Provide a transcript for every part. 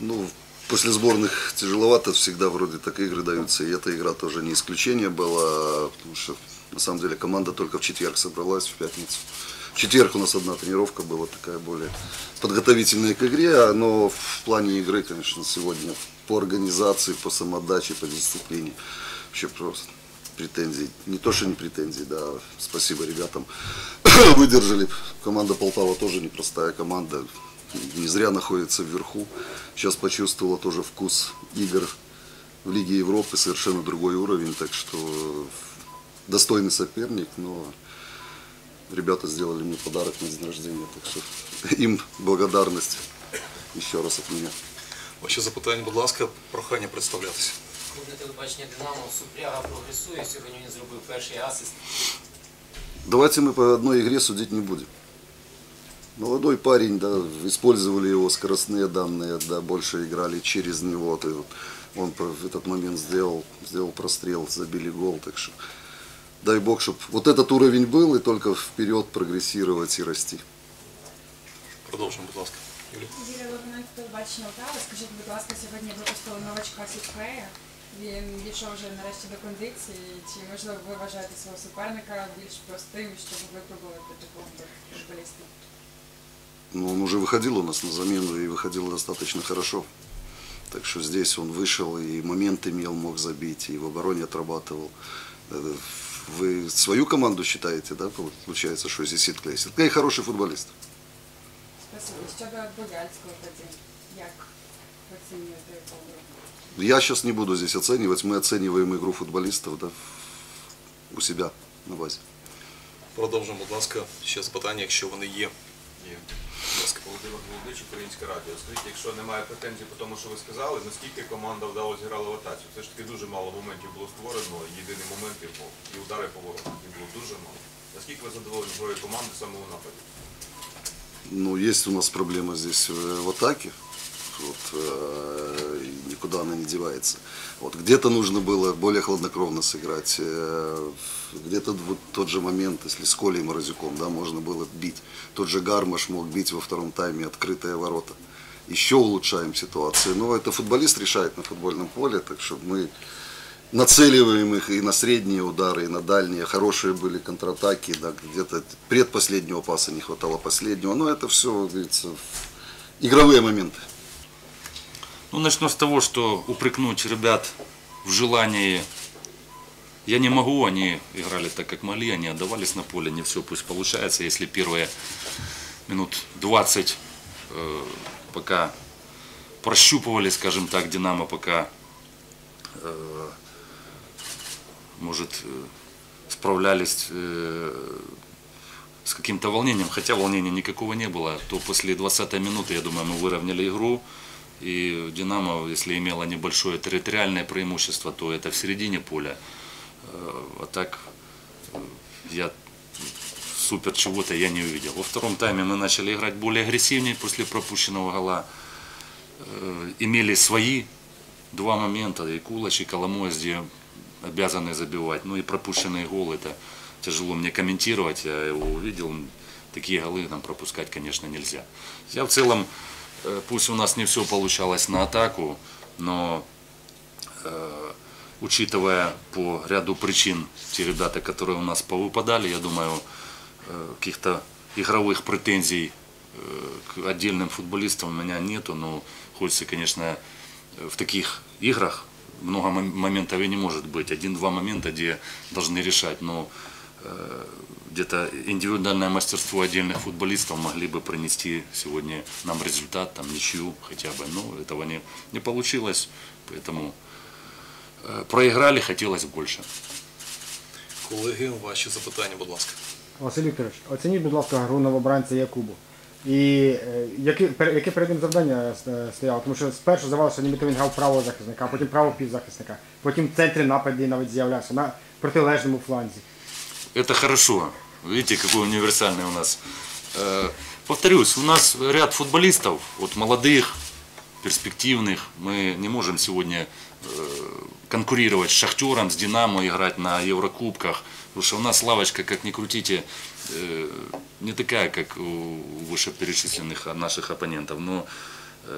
Ну, после сборных тяжеловато, всегда вроде так игры даются, и эта игра тоже не исключение была, потому что на самом деле команда только в четверг собралась, в пятницу. В четверг у нас одна тренировка была такая более подготовительная к игре, но в плане игры, конечно, сегодня по организации, по самодаче, по дисциплине вообще просто претензий. Не то, что не претензий, да, спасибо ребятам. Выдержали. Команда Полтава тоже непростая команда Не зря находится вверху. Сейчас почувствовала тоже вкус игр в Лиге Европы, совершенно другой уровень. Так что достойный соперник, но ребята сделали мне подарок на день рождения. Так что им благодарность еще раз от меня. Ваші запитання, будь ласка, прохання представлятися. Клубне телебачення Динамо Супряга прогресує. Сьогодні він зробив перший асист. Давайте мы по одной игре судить не будем. Молодой парень, да, использовали его скоростные данные, да, больше играли через него. То есть он по- в этот момент сделал, сделал прострел, забили гол. Так что дай бог, чтобы вот этот уровень был и только вперед прогрессировать и расти. Продовжуємо, будь ласка. Юлія. Юрія Логвиненко, телебачення Оттава. Скажіть, будь ласка, сьогодні випустили новачка Сітфея. Він дійшов вже нарешті до кондиції. Чи можливо ви вважаєте свого суперника більш простим, щоб випробувати такого футболіста? Но он уже выходил у нас на замену и выходил достаточно хорошо. Так что здесь он вышел и момент имел, мог забить, и в обороне отрабатывал. Э, Вы свою команду считаете, да, получается, что здесь Ситклей? Ситклей хороший футболист. Спасибо. Щодо Бояльського тоді, як оцінюєте його гру? Я сейчас не буду здесь оценивать, мы оцениваем игру футболистов да, у себя на базе. Продовжуємо, будь ласка, ще запитання, якщо вони є. Є. Володимир Володимирович, Українське радіо. Скажіть, якщо немає претензій по тому, що ви сказали, наскільки команда вдало зіграла в атаці? Все ж таки дуже мало моментів було створено, єдиний момент і. І удари по воротах. Було дуже мало. Наскільки ви задоволені грою команди саме у нападі? Ну, есть у нас проблема здесь э, в атаке. Вот, э, никуда она не девается. Вот где-то нужно было более хладнокровно сыграть. э, Где-то вот тот же момент, если с Колей Морозюком, да, можно было бить. Тот же Гармаш мог бить во втором тайме открытые ворота. Еще улучшаем ситуацию. Но это футболист решает на футбольном поле, так что мы нацеливаем их и на средние удары, и на дальние. Хорошие были контратаки, да, где-то предпоследнего паса не хватало последнего. Но это все, говорится, игровые моменты. Ну, начну с того, что упрекнуть ребят в желании я не могу, они играли так, как могли, они отдавались на поле, не все пусть получается. Если первые минут 20 э, пока прощупывали, скажем так, Динамо, пока э, может э, справлялись э, с каким-то волнением, хотя волнения никакого не было, то после 20 минуты, я думаю, мы выровняли игру. И Динамо, если имела небольшое территориальное преимущество, то это в середине поля. А так э, я супер чего-то я не увидел. Во втором тайме мы начали играть более агрессивнее после пропущенного гола. Э, Имели свои два момента, и Кулач, и Коломоец, где обязаны забивать. Ну и пропущенный гол, это тяжело мне комментировать, я его увидел. Такие голы нам пропускать, конечно, нельзя. Я в целом, пусть у нас не все получалось на атаку, но э, учитывая по ряду причин те ребята, которые у нас повыпадали, я думаю, э, каких-то игровых претензий э, к отдельным футболистам у меня нету, но хочется, конечно, э, в таких играх много мом- моментов и не может быть. Один-два момента, где должны решать, но э, где-то индивидуальное мастерство отдельных футболистов могли бы принести сегодня нам результат, там ничью хотя бы. Но этого не, не получилось, поэтому э, проиграли, хотелось больше. Колеги, ваші запитання, будь ласка. Василь Вікторович, оцініть, будь ласка, гру новобранця Якубу. І е, яке, пер- яке перед ним завдання е, стояло? Тому що спершу здавалося, що нібито він грав правого захисника, а потім правого півзахисника, потім в центрі нападі навіть з'являвся на протилежному фланзі. Это хорошо. Видите, какой универсальный у нас. Э, Повторюсь, у нас ряд футболистов, вот молодых, перспективных. Мы не можем сегодня э, конкурировать с Шахтером, с Динамо, играть на Еврокубках. Потому что у нас лавочка, как ни крутите, э, не такая, как у вышеперечисленных наших оппонентов. Но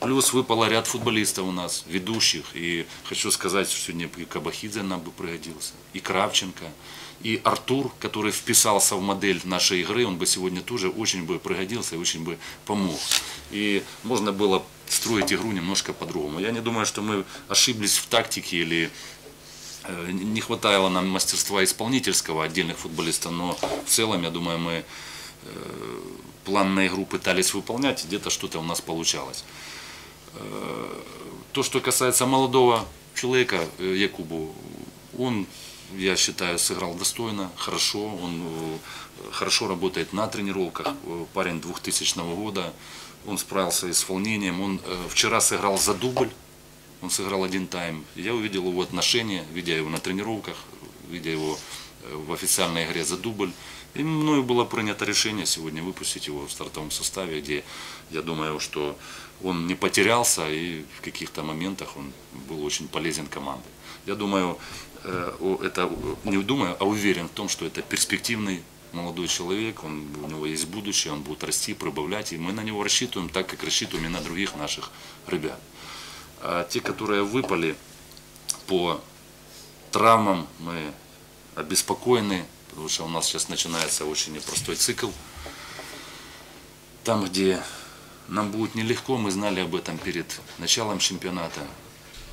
Плюс выпало ряд футболистов у нас, ведущих. И хочу сказать, что сегодня и Кабахидзе нам бы пригодился, и Кравченко, и Артур, который вписался в модель нашей игры, он бы сегодня тоже очень бы пригодился и очень бы помог. И можно было строить игру немножко по-другому. Я не думаю, что мы ошиблись в тактике или э, не хватало нам мастерства исполнительского отдельных футболистов, но в целом, я думаю, мы э, план на игру пытались выполнять, где-то что-то у нас получалось. Э, То, что касается молодого человека Якубу, он, я считаю, сыграл достойно, хорошо, он э, хорошо работает на тренировках, Э, парень 2000 года, он справился с волнением, он э, вчера сыграл за дубль, он сыграл один тайм. Я увидел его отношения, видя его на тренировках, видя его в официальной игре за дубль. И мною было принято решение сегодня выпустить его в стартовом составе, где я думаю, что он не потерялся и в каких-то моментах он был очень полезен команде. Я думаю, э, это не думаю, а уверен в том, что это перспективный молодой человек, он, у него есть будущее, он будет расти, прибавлять, и мы на него рассчитываем так, как рассчитываем и на других наших ребят. А те, которые выпали по травмам, мы обеспокоены, потому что у нас сейчас начинается очень непростой цикл. Там, где нам будет нелегко, мы знали об этом перед началом чемпионата.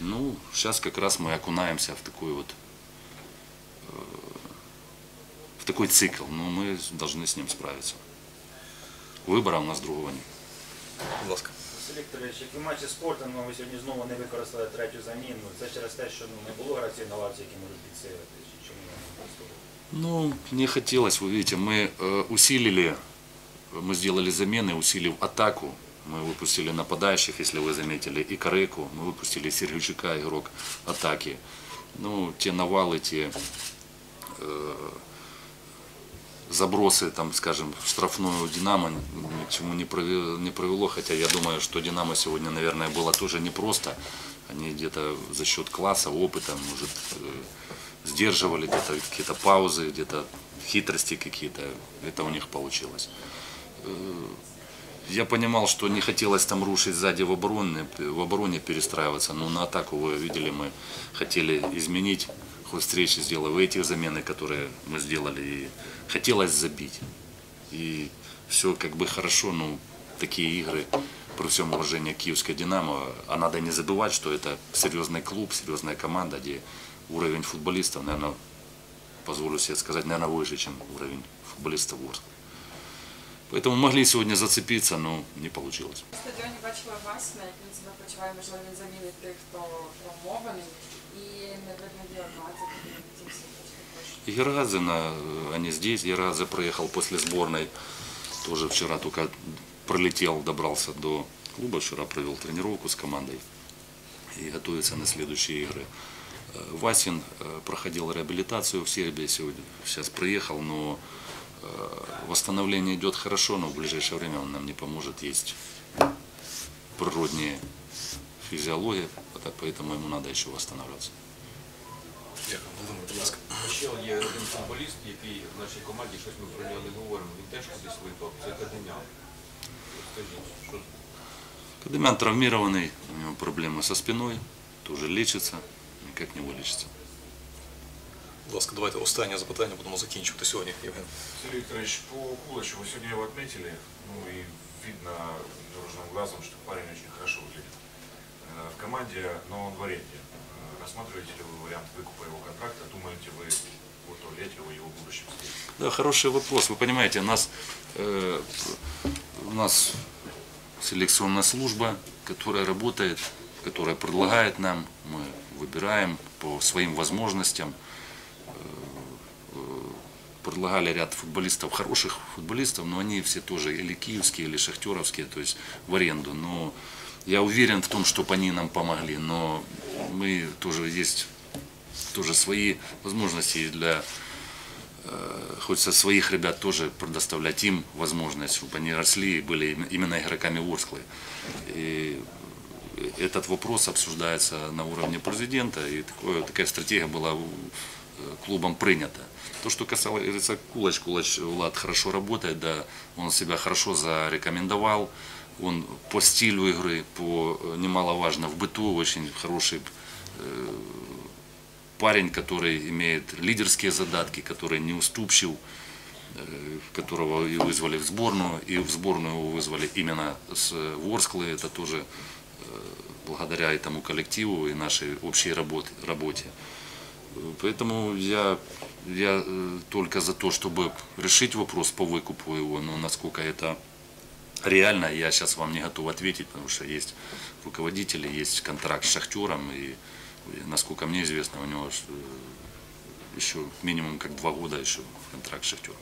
Ну, сейчас как раз мы окунаемся в такой вот э, в такой цикл, но мы должны с ним справиться. Выбора у нас другого нет. Будь ласка. Василь Вікторович, як і в матчі з спортом, ви сьогодні знову не використали третю заміну. Це через те, що ну, не було гравців на лавці, які можуть підсилити, чи чому ви не використовували? Ну, мне хотелось, вы видите, мы э, усилили, мы сделали замены, усилив атаку. Мы выпустили нападающих, если вы заметили, и Кареку. Мы выпустили Сергейчука, игрок атаки. Ну, те навалы, те э, забросы, там, скажем, в штрафную Динамо ни к чему не провело, не провело, хотя я думаю, что Динамо сегодня, наверное, было тоже непросто. Они где-то за счет класса, опыта, может, э, сдерживали где-то какие-то паузы, где-то хитрости какие-то. Это у них получилось. Э, Я понимал, что не хотелось там рушить сзади в обороне, в обороне перестраиваться, но на атаку вы видели, мы хотели изменить ход встречи, сделав эти замены, которые мы сделали, и хотелось забить. И все как бы хорошо, но такие игры, при всем уважении к Киевской Динамо, а надо не забывать, что это серьезный клуб, серьезная команда, где уровень футболистов, наверное, позволю себе сказать, наверное, выше, чем уровень футболистов Ворска. Поэтому могли сегодня зацепиться, но не получилось. На стадіоні бачила вас, на як він себе почуває, можливо, він замінить тих, хто травмований, і не видно діла 20 ці всі також. И Геразина, э, они здесь. Гераза проехал после сборной. Тоже вчера только пролетел, добрался до клуба. Вчера провел тренировку с командой и готовится на следующие игры. Э, Васин э, проходил реабилитацию в Сербии сегодня. Сейчас приехал, но э, восстановление идет хорошо, но в ближайшее время он нам не поможет. Есть природнее физиология, поэтому ему надо еще восстанавливаться. Дякую. Володимир, будь ласка. Ще є один футболіст, який в нашій команді щось ми про нього не говоримо. Він теж кудись випав. Це Каденян. Скажіть, що Кадымян травмированный, у него проблемы со спиной, тоже лечится, никак не вылечится. Будь ласка, давайте останнє запитання, будемо закінчувати сьогодні. Євген. Сергей Викторович, по Кулачу вы сегодня его отметили, ну и видно невооруженным глазом, что парень очень хорошо выглядит э, в команде, но он в аренде. Э, Рассматриваете ли вы вариант выкупа его контракта? Думаете вы о туалете, о его будущем здесь? Да, хороший вопрос. Вы понимаете, у нас, э, у нас селекционная служба, которая работает, которая предлагает нам, мы выбираем по своим возможностям. Предлагали ряд футболистов, хороших футболистов, но они все тоже или киевские, или шахтеровские, то есть в аренду. Но я уверен в том, чтобы они нам помогли, но мы тоже есть тоже свои возможности для э, хочется своих ребят тоже предоставлять им возможность, чтобы они росли и были им- именно игроками Ворсклы. И этот вопрос обсуждается на уровне президента, и такое, такая стратегия была клубом принята. То, что касается Кулач, Кулач Влад хорошо работает, да, он себя хорошо зарекомендовал, Он по стилю игры, по э, немаловажно в быту очень хороший э, парень, который имеет лидерские задатки, который не уступчив, э, которого и вызвали в сборную, и в сборную его вызвали именно с Ворсклы. Это тоже благодаря этому коллективу и нашей общей работе. Поэтому я, я э, только за то, чтобы решить вопрос по выкупу его, но насколько это реально, я сейчас вам не готов ответить, потому что есть руководители, есть контракт с Шахтером, и, и, насколько мне известно, у него э, еще минимум как два года еще контракт с Шахтером.